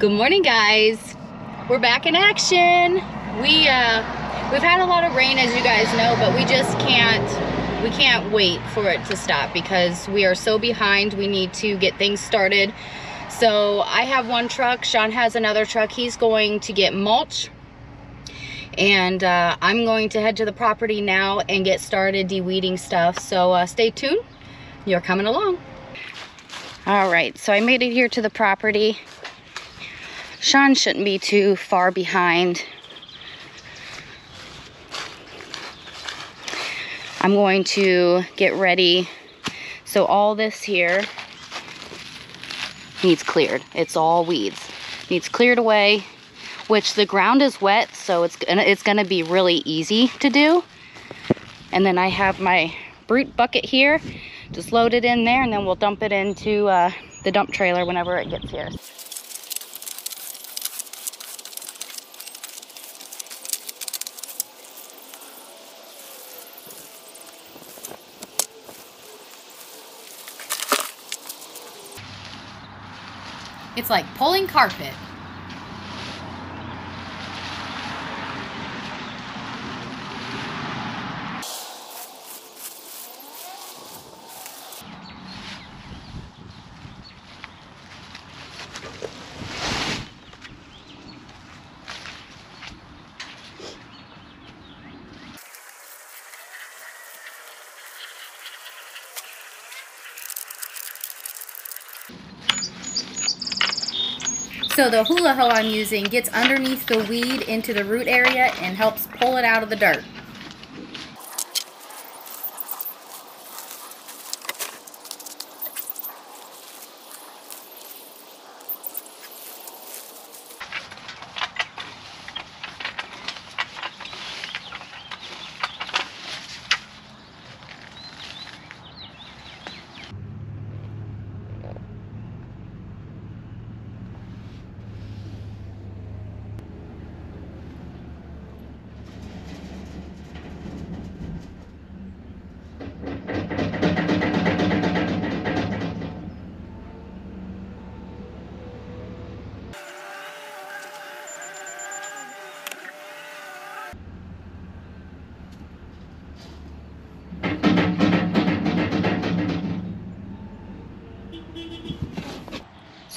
Good morning, guys. We're back in action. We uh, we've had a lot of rain, as you guys know, but we just can't we can't wait for it to stop because we are so behind. We need to get things started. So I have one truck. Sean has another truck. He's going to get mulch. And uh, I'm going to head to the property now and get started de-weeding stuff. So uh, stay tuned. You're coming along. All right, so I made it here to the property. Sean shouldn't be too far behind. I'm going to get ready. So all this here needs cleared. It's all weeds. Needs cleared away, which the ground is wet, so it's gonna, it's gonna be really easy to do. And then I have my brute bucket here. Just load it in there and then we'll dump it into uh, the dump trailer whenever it gets here. It's like pulling carpet. So the hula hoe I'm using gets underneath the weed into the root area and helps pull it out of the dirt.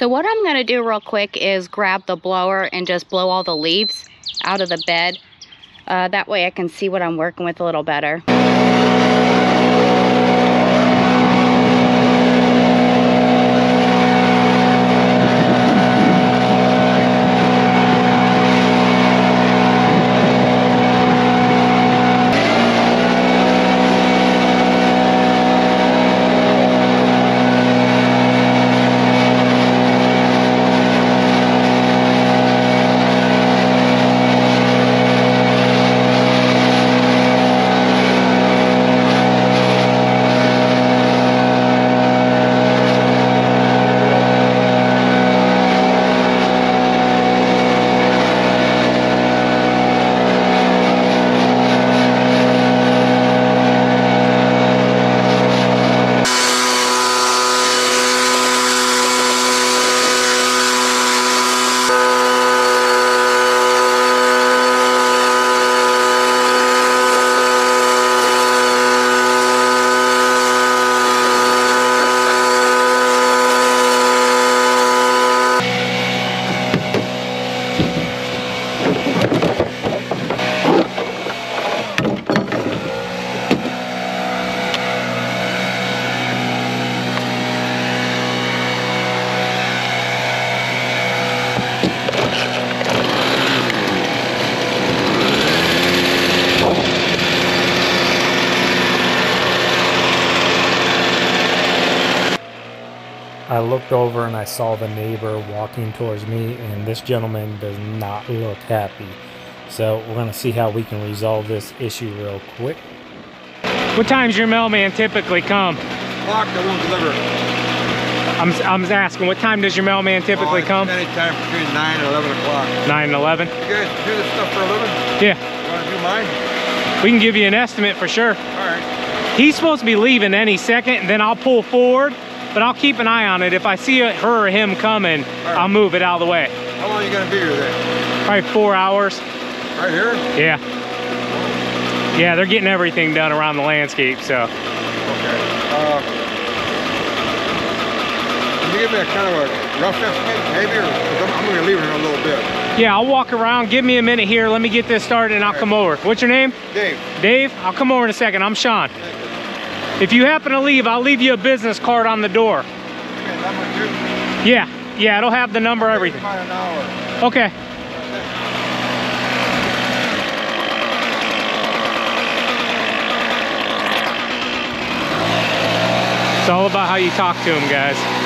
So what I'm gonna do real quick is grab the blower and just blow all the leaves out of the bed. Uh, that way I can see what I'm working with a little better. I looked over and I saw the neighbor walking towards me, and this gentleman does not look happy. So we're gonna see how we can resolve this issue real quick. What time's your mailman typically come? Clock, I won't deliver. I'm, I'm asking, what time does your mailman typically Oh, come? Anytime between 9 and 11 o'clock. 9 and 11? You guys do this stuff for a living? Yeah, You want to do mine? we can give you an estimate for sure. All right. He's supposed to be leaving any second, and then I'll pull forward, but I'll keep an eye on it. If I see her or him coming, I'll move it out of the way. How long are you gonna be here then? Probably four hours. Right here? Yeah. Yeah, they're getting everything done around the landscape, so. Okay. Uh, can you give me a kind of a rough estimate, maybe, or I'm, I'm gonna leave here in a little bit. Yeah, I'll walk around. Give me a minute here. Let me get this started and I'll come over. What's your name? Dave. Dave? I'll come over in a second. I'm Sean. If you happen to leave, I'll leave you a business card on the door. Yeah, yeah, it'll have the number, everything. Okay. It's all about how you talk to them, guys.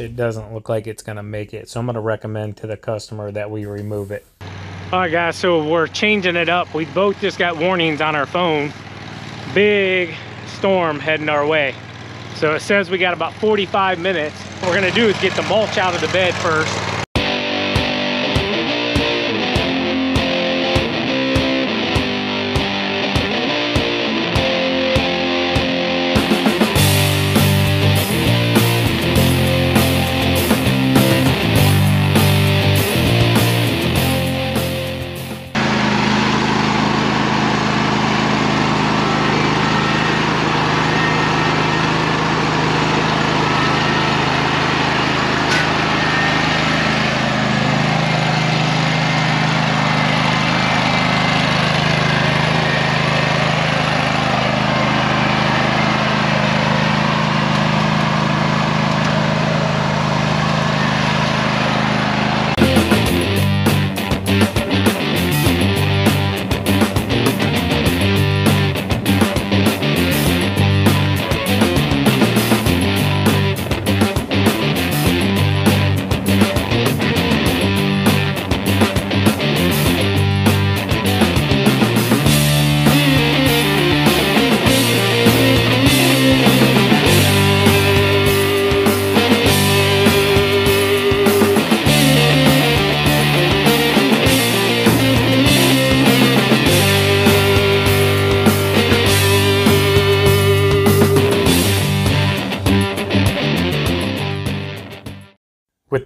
It doesn't look like it's going to make it. So I'm going to recommend to the customer that we remove it. All right, guys, so we're changing it up. We both just got warnings on our phone. Big storm heading our way. So it says we got about 45 minutes. What we're gonna do is get the mulch out of the bed first.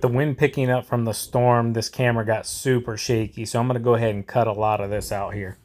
With the wind picking up from the storm, this camera got super shaky. So I'm going to go ahead and cut a lot of this out here.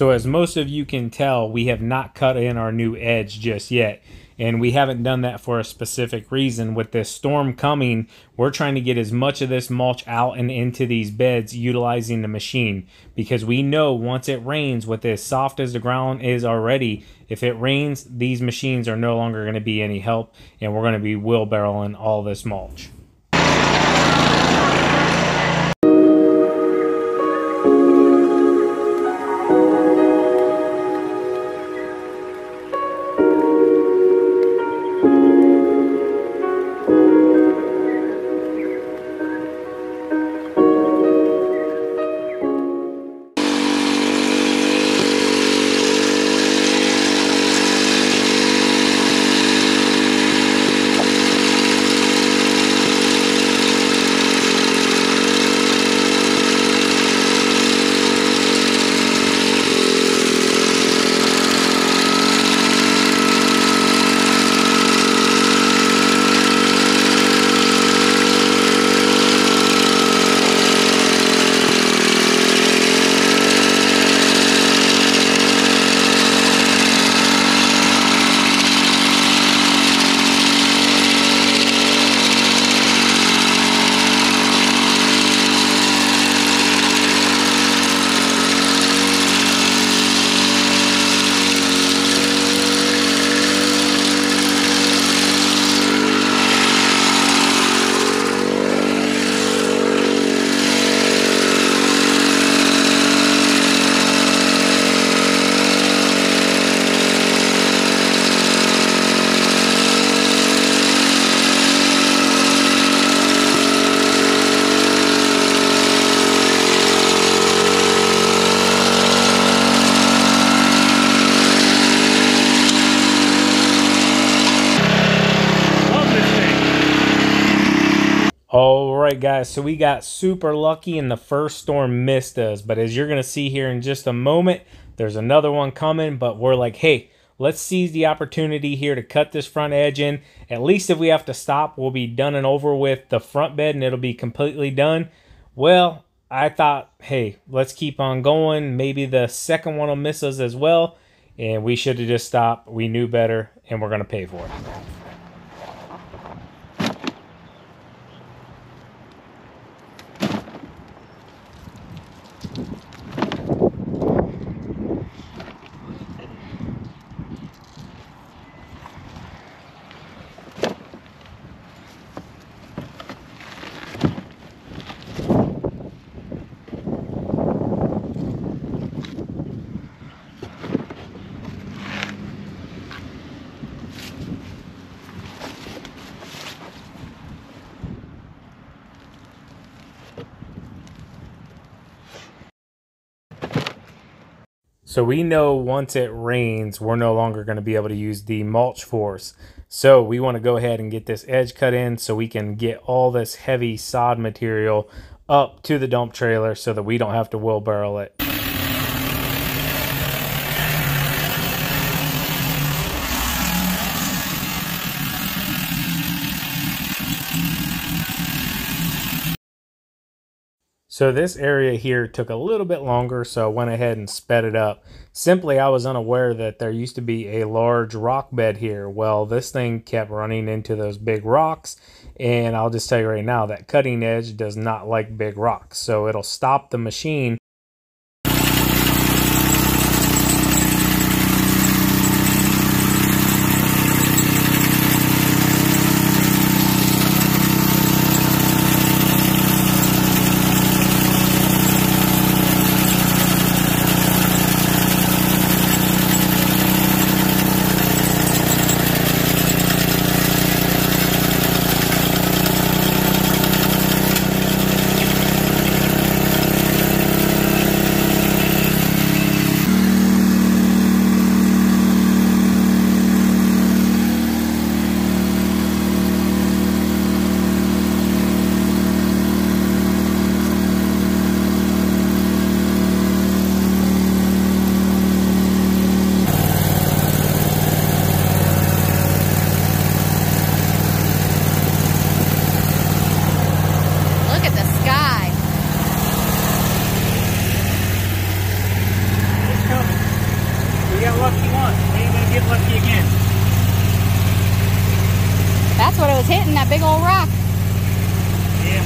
So as most of you can tell, we have not cut in our new edge just yet. And we haven't done that for a specific reason. With this storm coming, we're trying to get as much of this mulch out and into these beds utilizing the machine. Because we know once it rains, with as soft as the ground is already, if it rains, these machines are no longer going to be any help. And we're going to be wheelbarrowing all this mulch. Right, guys. So we got super lucky and the first storm missed us. But as you're going to see here in just a moment, there's another one coming. But we're like, hey, let's seize the opportunity here to cut this front edge in. At least if we have to stop, we'll be done and over with the front bed and it'll be completely done. Well, I thought, hey, let's keep on going. Maybe the second one will miss us as well. And we should have just stopped. We knew better and we're going to pay for it. So we know once it rains, we're no longer going to be able to use the mulch force. So we want to go ahead and get this edge cut in so we can get all this heavy sod material up to the dump trailer so that we don't have to wheelbarrow it. So this area here took a little bit longer, so I went ahead and sped it up. Simply, I was unaware that there used to be a large rock bed here. Well, this thing kept running into those big rocks, and I'll just tell you right now, that cutting edge does not like big rocks. So it'll stop the machine Look at the sky. It's coming. We got lucky once. We ain't gonna get lucky again. That's what it was hitting, that big old rock. Yeah.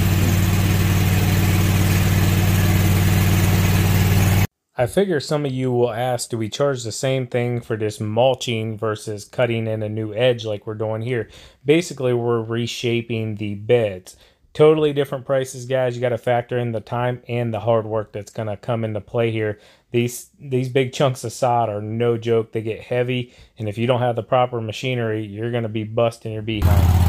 I figure some of you will ask, do we charge the same thing for this mulching versus cutting in a new edge like we're doing here? Basically, we're reshaping the beds. Totally different prices, guys. You got to factor in the time and the hard work that's going to come into play here. These these big chunks of sod are no joke. They get heavy, and if you don't have the proper machinery, you're going to be busting your behind.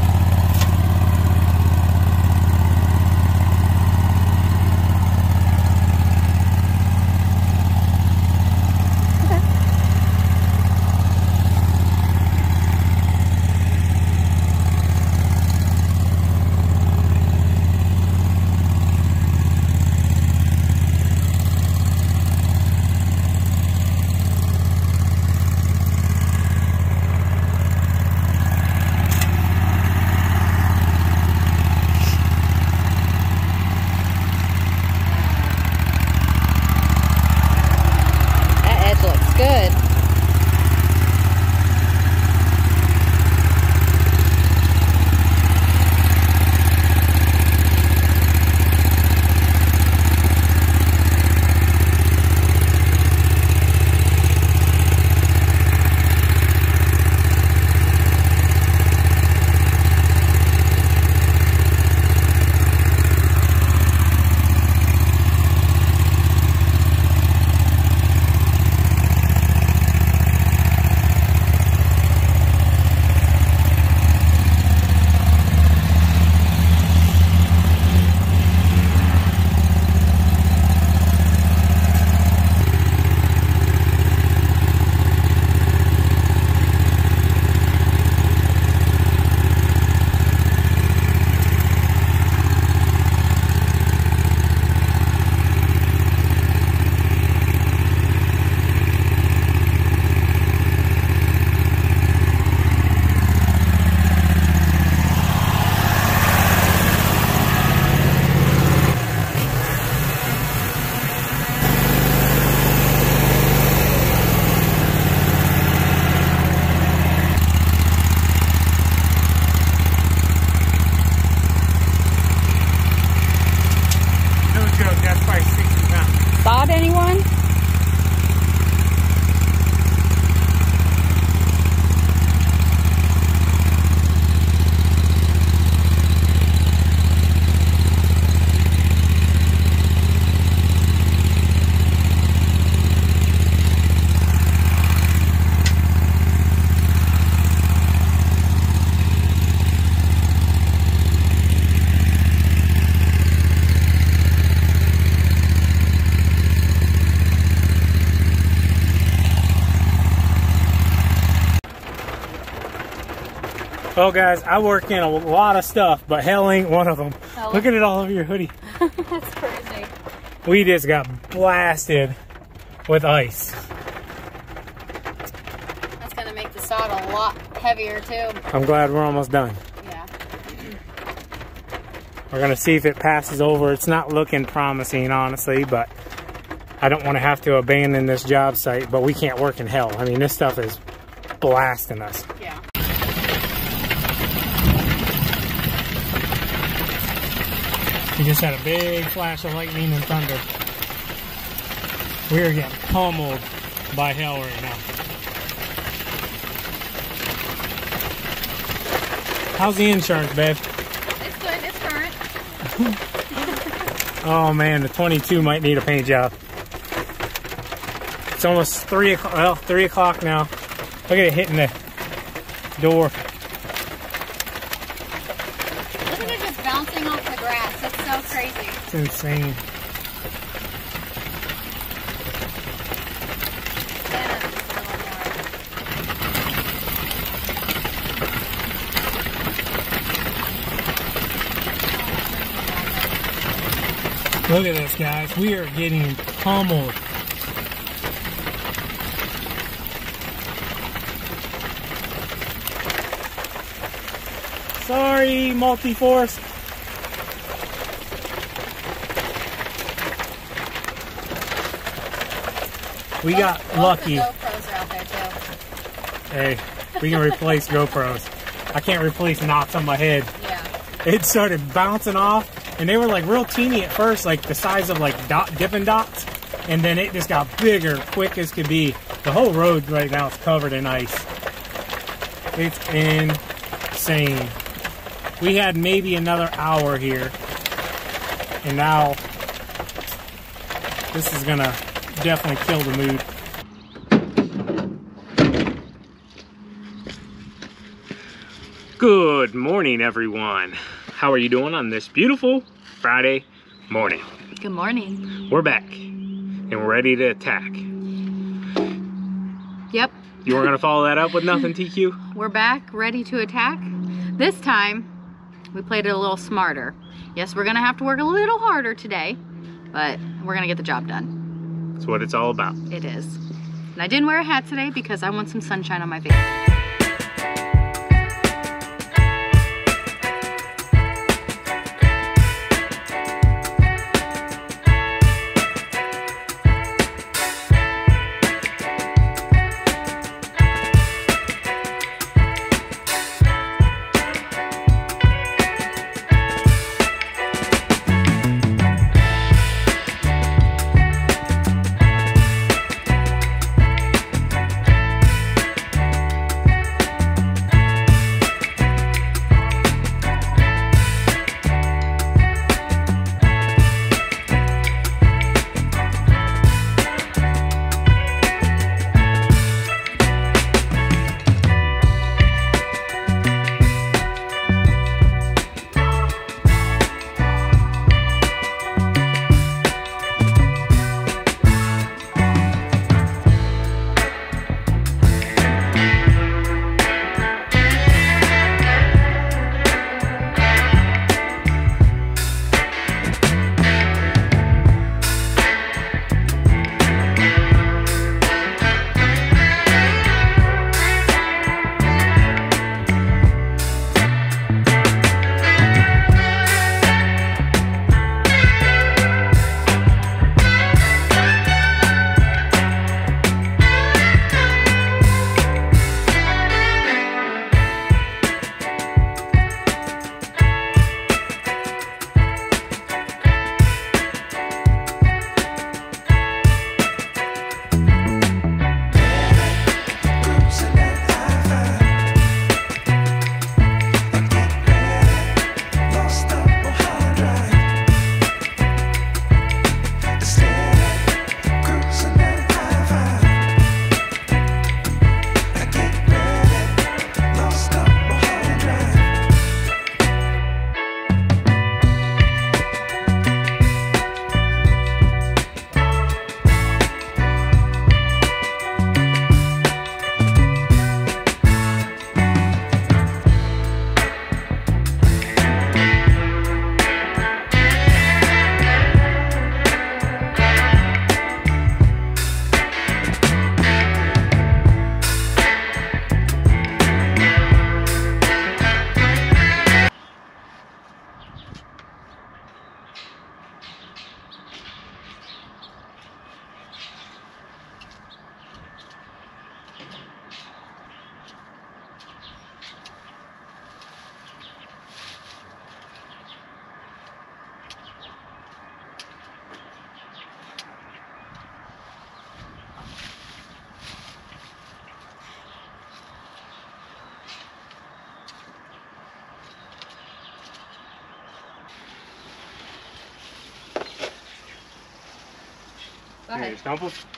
Bob, anyone? Well, guys, I work in a lot of stuff, but hell ain't one of them. Hell. Look at it all over your hoodie. That's crazy. We just got blasted with ice. That's gonna make the sod a lot heavier too. I'm glad we're almost done. Yeah. We're gonna see if it passes over. It's not looking promising, honestly, but I don't want to have to abandon this job site, but we can't work in hell. I mean, this stuff is blasting us. We just had a big flash of lightning and thunder. We are getting pummeled by hell right now. How's the insurance, babe? It's good. It's current. Oh man, the 22 might need a paint job. It's almost three o'clock. Well, three o'clock now. Look at it hitting the door. Look at it just bouncing off the grass. That's so crazy. It's insane. Look at this, guys. We are getting pummeled. Sorry, multi-force. We got Both lucky. The GoPros are out there too. Hey, we can replace GoPros. I can't replace knots on my head. Yeah. It started bouncing off, and they were like real teeny at first, like the size of like dot Dippin' Dots, and then it just got bigger, quick as could be. The whole road right now is covered in ice. It's insane. We had maybe another hour here, and now this is gonna definitely kill the mood. Good morning, everyone. How are you doing on this beautiful Friday morning? Good morning. We're back and we're ready to attack. Yep. You weren't gonna follow that up with nothing, TQ? We're back, ready to attack. This time, we played it a little smarter. Yes, we're gonna have to work a little harder today, but we're gonna get the job done. That's what it's all about. It is. And I didn't wear a hat today because I want some sunshine on my face.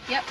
Yep.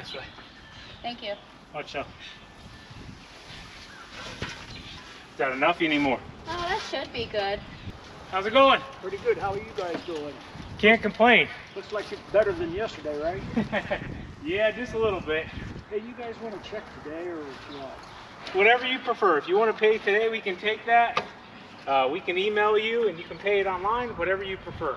This way. Thank you. Watch out. Is that enough? You need more. Oh, that should be good. How's it going? Pretty good. How are you guys doing? Can't complain. Looks like it's better than yesterday, right? yeah, just a little bit. hey, you guys want to check today or what? Whatever you prefer. If you want to pay today, we can take that. Uh, we can email you and you can pay it online, whatever you prefer.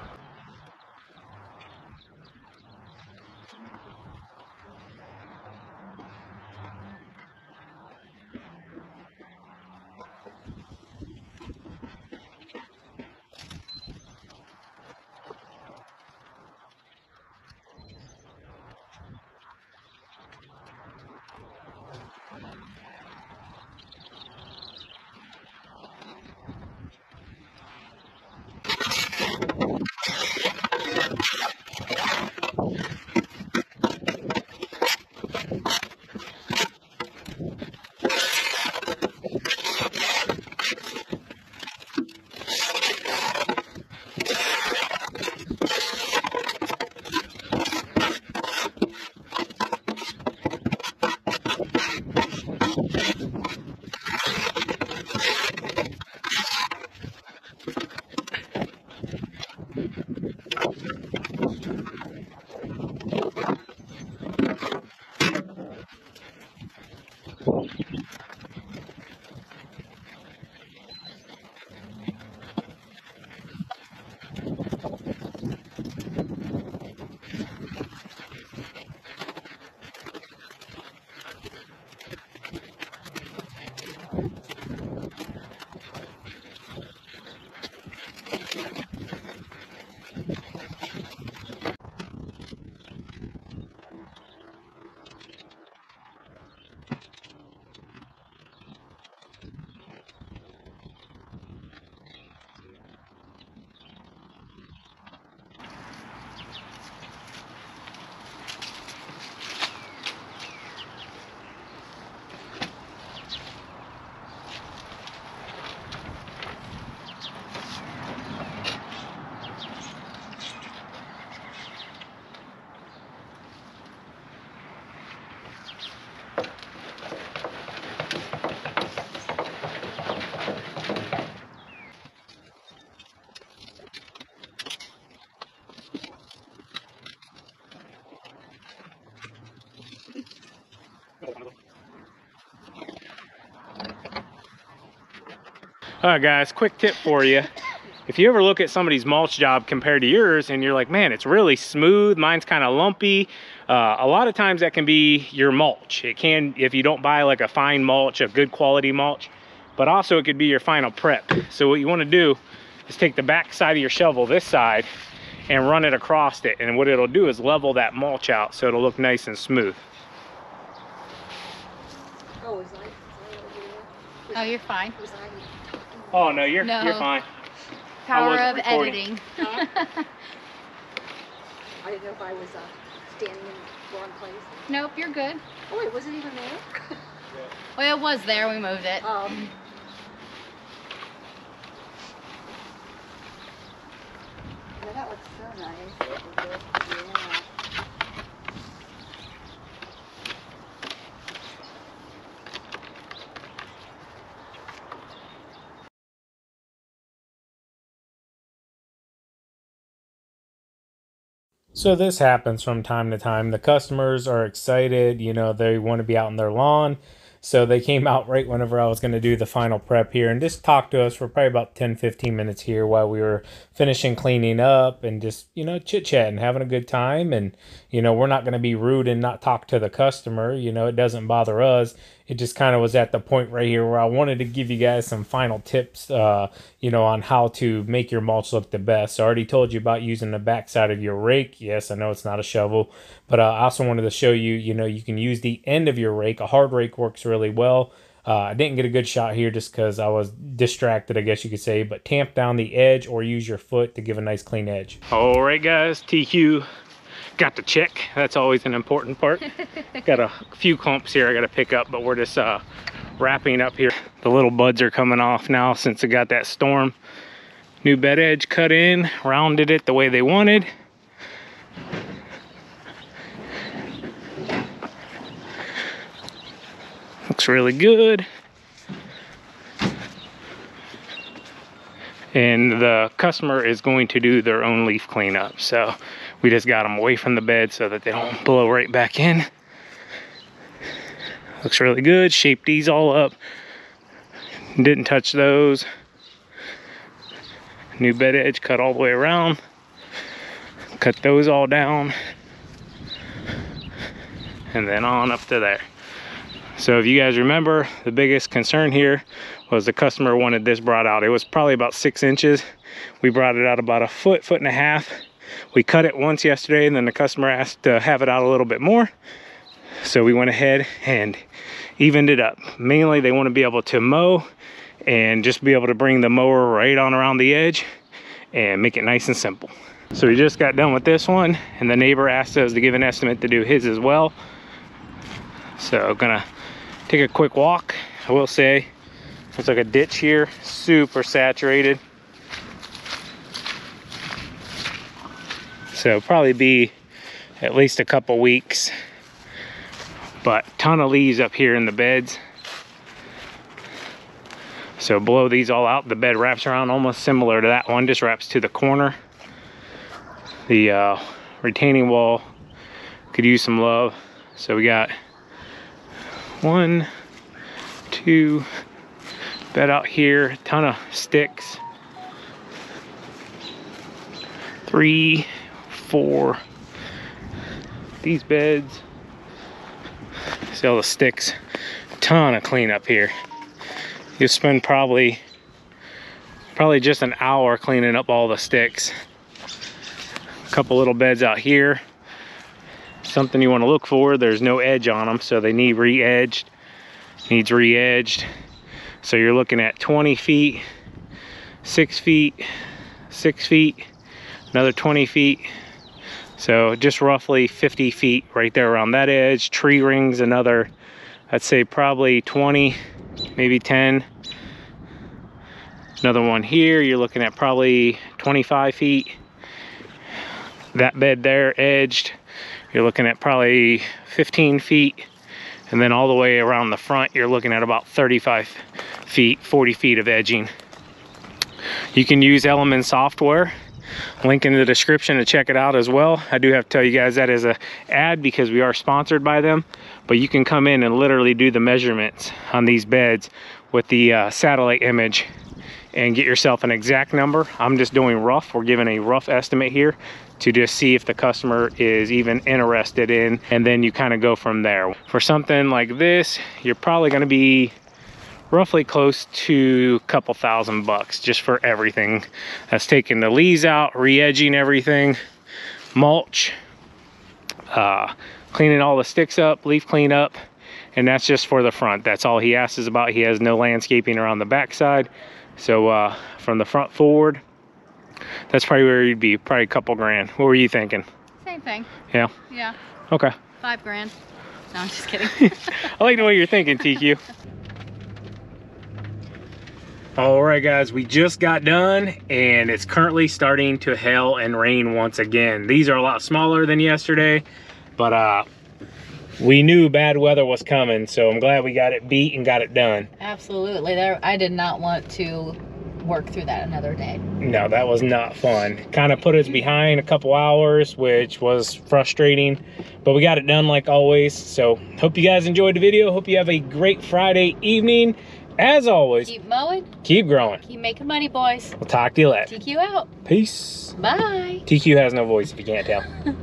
All right, guys, quick tip for you. If you ever look at somebody's mulch job compared to yours and you're like, man, it's really smooth, mine's kind of lumpy, uh, a lot of times that can be your mulch. It can, if you don't buy like a fine mulch, a good quality mulch, but also it could be your final prep. So what you wanna do is take the back side of your shovel, this side, and run it across it. And what it'll do is level that mulch out so it'll look nice and smooth. Oh, was I, was I? Oh, you're fine. Was I? Oh no, you're, No. you're fine. Power wasn't of recording. editing. Huh? I didn't know if I was uh, standing in the wrong place. nope, you're good. Oh, wait, was it even there? Well, it was there. We moved it. Um, yeah, that looks so nice. Yeah. So this happens from time to time. The customers are excited, you know, they want to be out on their lawn. So they came out right whenever I was going to do the final prep here and just talked to us for probably about 10 15 minutes here while we were finishing cleaning up and just, you know, chit-chatting, having a good time and you know, we're not going to be rude and not talk to the customer, you know, it doesn't bother us. it just kind of was at the point right here where I wanted to give you guys some final tips, uh, you know, on how to make your mulch look the best. I already told you about using the backside of your rake. Yes, I know it's not a shovel, but uh, I also wanted to show you, you know, you can use the end of your rake. A hard rake works really well. Uh, I didn't get a good shot here just because I was distracted, I guess you could say, but tamp down the edge or use your foot to give a nice clean edge. All right, guys, TQ got to check. That's always an important part. got a few clumps here I got to pick up, but we're just uh, wrapping up here. The little buds are coming off now since it got that storm. New bed edge cut in, rounded it the way they wanted. Looks really good. And the customer is going to do their own leaf cleanup. So we just got them away from the bed so that they don't blow right back in. Looks really good. Shaped these all up. Didn't touch those. New bed edge cut all the way around. Cut those all down. And then on up to there. So if you guys remember, the biggest concern here was the customer wanted this brought out. It was probably about six inches. We brought it out about a foot, foot and a half. We cut it once yesterday and then the customer asked to have it out a little bit more. So we went ahead and evened it up. Mainly they want to be able to mow and just be able to bring the mower right on around the edge and make it nice and simple. So we just got done with this one and the neighbor asked us to give an estimate to do his as well. So gonna take a quick walk. I will say, it's like a ditch here, super saturated. So probably be at least a couple weeks. But ton of leaves up here in the beds. So blow these all out. The bed wraps around almost similar to that one, just wraps to the corner. The uh, retaining wall could use some love. So we got one, two, bed out here, ton of sticks. Three, four, these beds. See all the sticks, ton of cleanup here. You'll spend probably, probably just an hour cleaning up all the sticks. A couple little beds out here something you want to look for. There's no edge on them, so they need re-edged. Needs re-edged. So you're looking at 20 feet, six feet, six feet, another 20 feet. So just roughly 50 feet right there around that edge. Tree rings another, I'd say probably 20, maybe 10. Another one here, you're looking at probably 25 feet. That bed there edged, you're looking at probably 15 feet and then all the way around the front you're looking at about 35 feet 40 feet of edging you can use LMN software link in the description to check it out as well. I do have to tell you guys that is a ad because we are sponsored by them but you can come in and literally do the measurements on these beds with the uh, satellite image and get yourself an exact number. I'm just doing rough. We're giving a rough estimate here to just see if the customer is even interested in and then you kind of go from there. For something like this you're probably going to be roughly close to a couple thousand bucks just for everything that's taking the leaves out re-edging everything mulch uh, cleaning all the sticks up leaf cleanup and that's just for the front that's all he asks is about he has no landscaping around the backside. so uh, from the front forward that's probably where you'd be, probably a couple grand. What were you thinking? Same thing. Yeah? Yeah. Okay. Five grand. No, I'm just kidding. I like the way you're thinking, TQ. All right, guys, we just got done and it's currently starting to hail and rain once again. These are a lot smaller than yesterday, but uh, we knew bad weather was coming, so I'm glad we got it beat and got it done. Absolutely. There, I did not want to work through that another day. No, that was not fun. Kind of put us behind a couple hours, which was frustrating, but we got it done like always. So hope you guys enjoyed the video. Hope you have a great Friday evening. As always, Keep mowing, keep growing. keep making money, boys. We'll talk to you later. TQ out. Peace. Bye. TQ has no voice if you can't tell.